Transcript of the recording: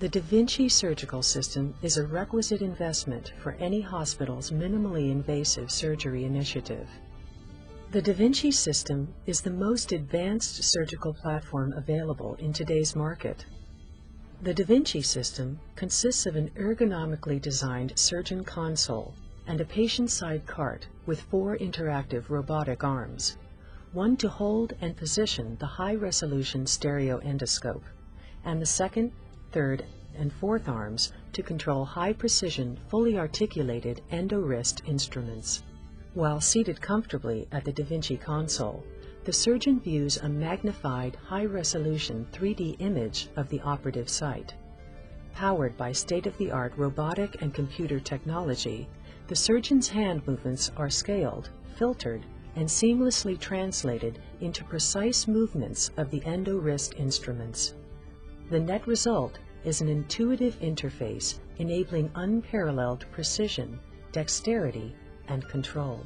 The Da Vinci surgical system is a requisite investment for any hospital's minimally invasive surgery initiative. The Da Vinci system is the most advanced surgical platform available in today's market. The Da Vinci system consists of an ergonomically designed surgeon console and a patient-side cart with four interactive robotic arms, one to hold and position the high-resolution stereo endoscope, and the second, third, and fourth arms to control high-precision, fully articulated endo-wrist instruments. While seated comfortably at the Da Vinci console, the surgeon views a magnified, high-resolution 3D image of the operative site. Powered by state-of-the-art robotic and computer technology, the surgeon's hand movements are scaled, filtered, and seamlessly translated into precise movements of the endo-wrist instruments. The net result is an intuitive interface enabling unparalleled precision, dexterity, and control.